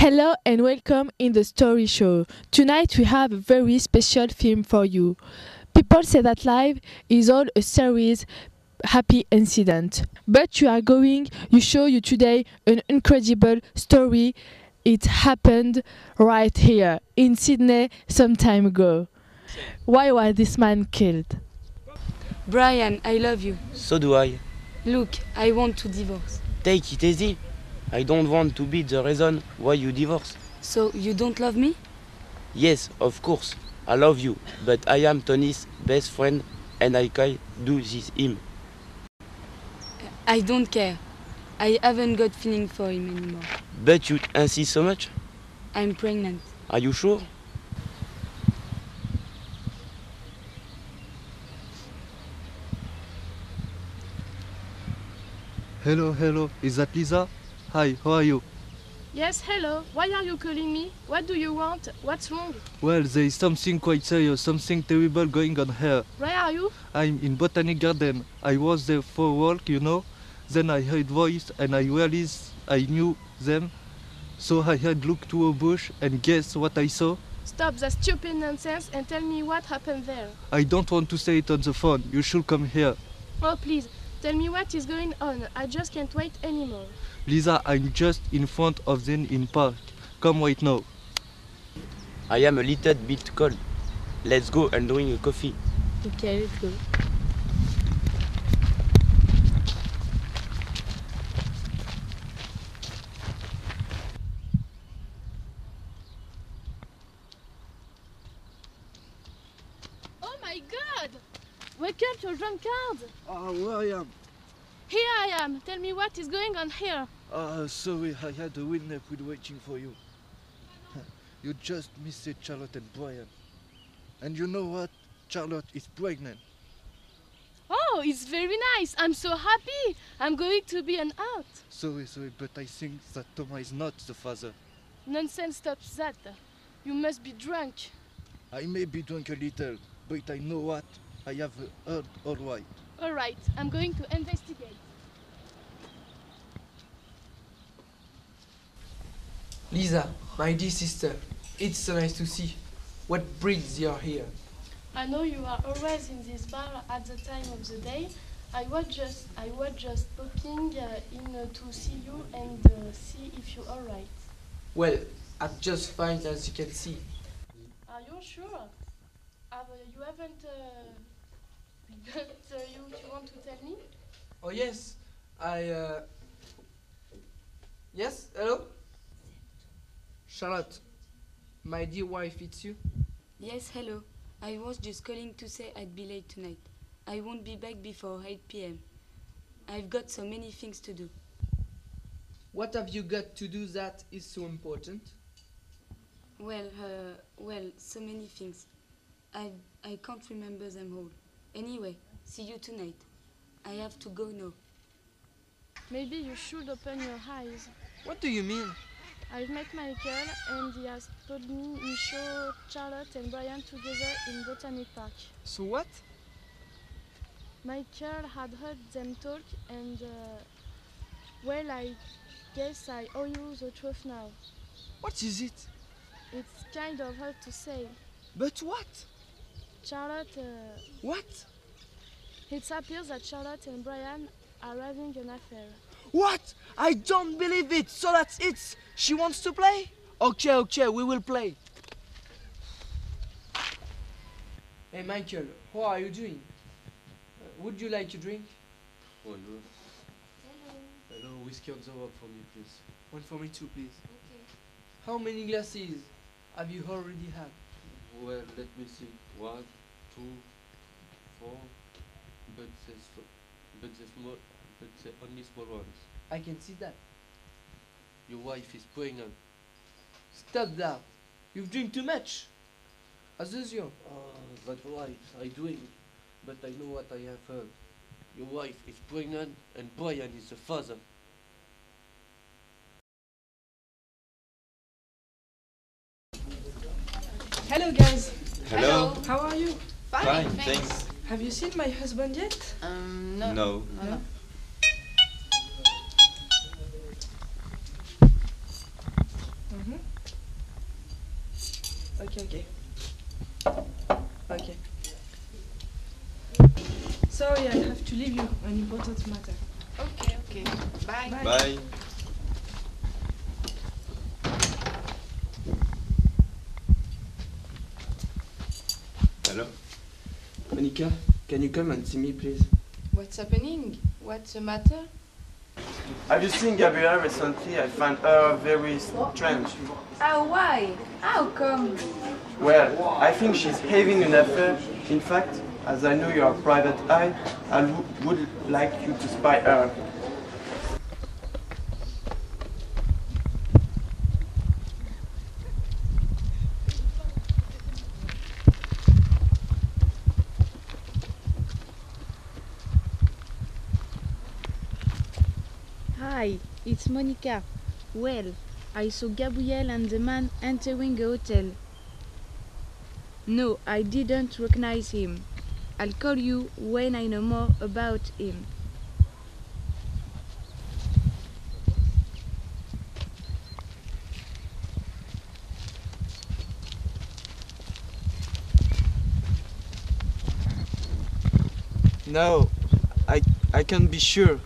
Hello and welcome in the story show. Tonight we have a very special film for you. People say that life is all a series happy incident. But you are going you show you today an incredible story. It happened right here in Sydney some time ago. Why was this man killed? Brian, I love you. So do I. Look, I want to divorce. Take it easy. I don't want to be the reason why you divorce. So you don't love me? Yes, of course. I love you, but I am Tony's best friend and I can't do this him. I don't care. I haven't got feeling for him anymore. But you insist so much? I'm pregnant. Are you sure? Hello, hello. Is that Lisa? Hi, how are you? Yes, hello. Why are you calling me? What do you want? What's wrong? Well, there is something quite serious, something terrible going on here. Where are you? I'm in Botanic Garden. I was there for a walk, you know. Then I heard voice and I realized I knew them. So I had looked to a bush and guess what I saw? Stop that stupid nonsense and tell me what happened there. I don't want to say it on the phone. You should come here. Oh, please, tell me what is going on. I just can't wait anymore. Lisa, I'm just in front of the in park. Come right now. I am a little bit cold. Let's go and drink a coffee. Okay, let's go. Oh my god! Wake up, you drunkard! Ah, where I am? Here I am. Tell me what is going on here. Ah, sorry, I had a wind nap with waiting for you. You just missed Charlotte and Brian. And you know what? Charlotte is pregnant. Oh, it's very nice. I'm so happy. I'm going to be an aunt. Sorry, sorry, but I think that Thomas is not the father. Nonsense, stop that. You must be drunk. I may be drunk a little, but I know what? I have heard all right. All right, I'm going to investigate. Lisa, my dear sister, it's so nice to see. What brings you here? I know you are always in this bar at the time of the day. I was just I was just popping uh, in uh, to see you and uh, see if you're all right. Well, I'm just fine as you can see. Are you sure? Have, uh, you haven't uh, got uh, you, you want to tell me? Oh yes, I. Uh... Yes, hello. Charlotte, my dear wife, it's you. Yes, hello. I was just calling to say I'd be late tonight. I won't be back before 8 pm. I've got so many things to do. What have you got to do that is so important? Well, uh, well, so many things. I, I can't remember them all. Anyway, see you tonight. I have to go now. Maybe you should open your eyes. What do you mean? I've met Michael and he has told me he showed Charlotte and Brian together in Botanic Park. So what? Michael had heard them talk and uh, well I guess I owe you the truth now. What is it? It's kind of hard to say. But what? Charlotte uh, What? it appears that Charlotte and Brian are having an affair. What? I don't believe it. So that's it. She wants to play? Okay, okay, we will play. Hey, Michael, how are you doing? Uh, would you like a drink? Oh no. Hello, whiskey on the rock for me, please. One for me too, please. Okay. How many glasses have you already had? Well, let me see. One, two, four. But the s- but the small, but the only small ones. I can see that. Your wife is pregnant. Stop that. You've drink too much. As usual. Oh, that's right. I drink, but I know what I have heard. Your wife is pregnant, and Brian is the father. Hello, guys. Hello. How are you? Fine, thanks. Have you seen my husband yet? Um, No. no. Mhm. Okay, okay. Okay. Sorry, I have to leave you. An important matter. Okay, okay. Bye. Bye. Bye. Hello? Monica, can you come and see me, please? What's happening? What's the matter? Have you seen Gabriella recently? I find her very strange. Ah, why? How come? Well, I think she's having an affair. In fact, as I know you're a private eye, I would like you to spy her. Monica. Well, I saw Gabriel and the man entering a hotel. No, I didn't recognize him. I'll call you when I know more about him. No, I, I can't be sure.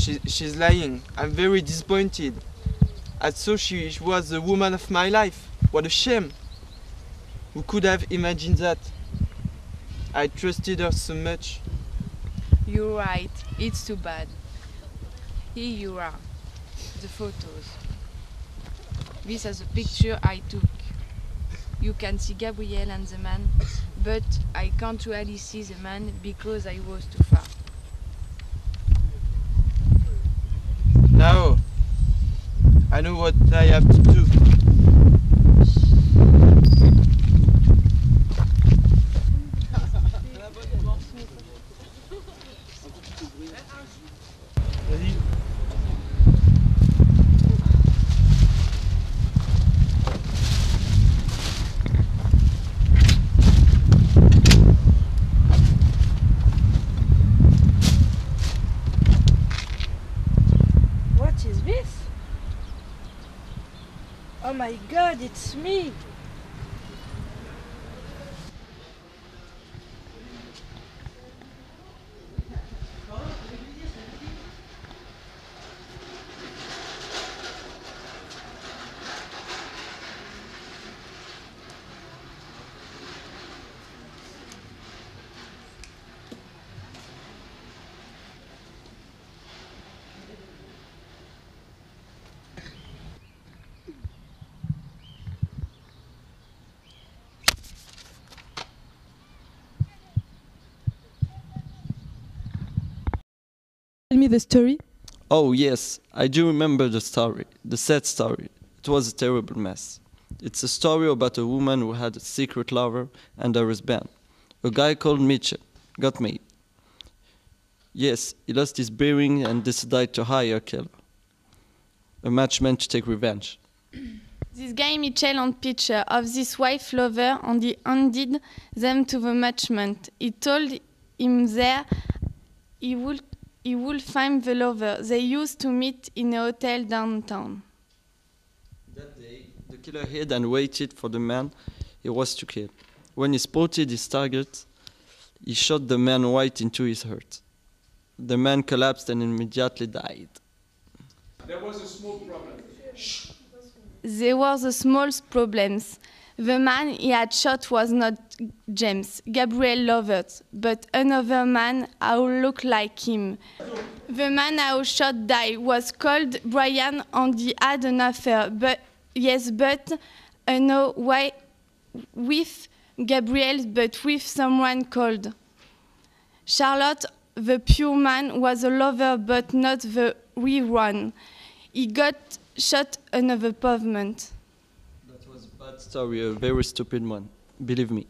She, she's lying. I'm very disappointed. I thought she was the woman of my life. What a shame. Who could have imagined that? I trusted her so much. You're right, it's too bad. Here you are, the photos. This is a picture I took. You can see Gabriel and the man, but I can't really see the man because I was too far. Now, I know what I have to do. Ready? What is this? Oh my god, it's me! The story. Oh, yes, I do remember the story, the sad story. It was a terrible mess. It's a story about a woman who had a secret lover and a husband. A guy called Mitchell got made. Yes, he lost his bearing and decided to hire a killer. A match meant to take revenge. This guy Mitchell on picture uh, of this wife lover and he handed them to the matchment. He told him there he would he would find the lover. They used to meet in a hotel downtown. That day, the killer hid and waited for the man he was to kill. When he spotted his target, he shot the man right into his heart. The man collapsed and immediately died. There was a small problem. There were the small problems. The man he had shot was not James, Gabriel Lovett, but another man who looked like him. The man who shot died was called Brian and he had an affair, but yes, but uh, no, why with Gabriel, but with someone called Charlotte. The pure man was a lover, but not the real one. He got shot another pavement. That was a bad story, a very stupid one. Believe me.